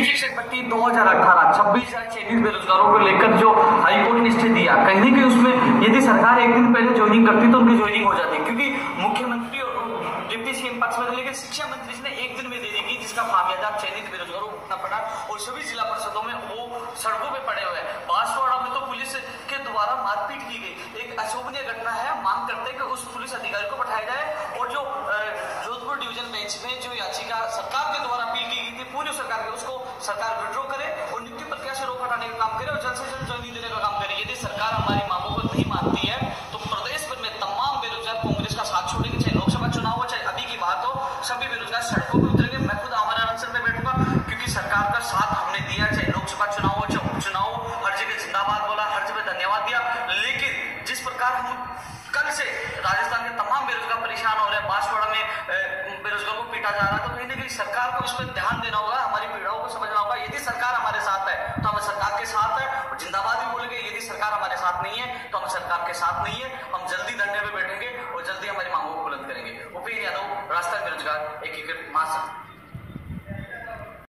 Lead शिक्षक भर्ती 2018 छब्बीस हज़ार चयनित बेरोजगारों को लेकर जो हाईकोर्ट ने स्टे दिया, कहीं ना कहीं उसमें यदि सरकार एक दिन पहले ज्वाइनिंग करती तो उनकी ज्वाइनिंग हो जाती, क्योंकि मुख्यमंत्री और डिप्टी सीएम पक्ष में लेकिन शिक्षा मंत्री ने एक दिन में दे देगी जिसका खामियाजा चयनित बेरोजगारों भुगतना पड़ा और सभी जिला परिषदों में वो सड़कों पे पड़े हुए बांसवाड़ा में तो पुलिस के द्वारा मारपीट की गई। एक अशोभनीय घटना है, मांग करते हैं कि उस पुलिस अधिकारी को बैठाया जाए और जो जोधपुर डिवीज़न बेंच में जो याचिका सरकार के द्वारा अपील की गई थी पूरी सरकार के उसको सरकार विड्रॉ करे, और नियुक्ति प्रक्रिया से रोक हटाने का काम करे और जल्द से जल्द ज्वाइनिंग देने का काम करे, यदि सरकार हमारी मांगों को नहीं मानती है तो प्रदेश भर में तमाम बेरोजगार कांग्रेस का साथ छोड़ेंगे, चाहे लोकसभा चुनाव हो, चाहे अभी की बात हो, सभी बेरोजगार सड़कों पर उतरेंगे। मैं खुद आमरण अनशन में बैठूँगा, क्योंकि सरकार का साथ हमने दिया, चाहे लोकसभा चुनाव हो, चाहे उपचुनाव हो, हर जगह जिंदाबाद बोला, हर जगह धन्यवाद दिया। लेकिन जिस प्रकार हम कल से राजस्थान के तमाम बेरोजगार परेशान हो रहे हैं, बांसवाड़ा में बेरोजगार को पीटा जा रहा है तो कहीं ना कहीं सरकार को इस नहीं है तो हम सरकार के साथ नहीं है। हम जल्दी धरने पर बैठेंगे और जल्दी हमारी मांगों को बुलंद करेंगे। उपेन्द्र यादव राजस्थान बेरोजगार एकीकृत एक महासंघ।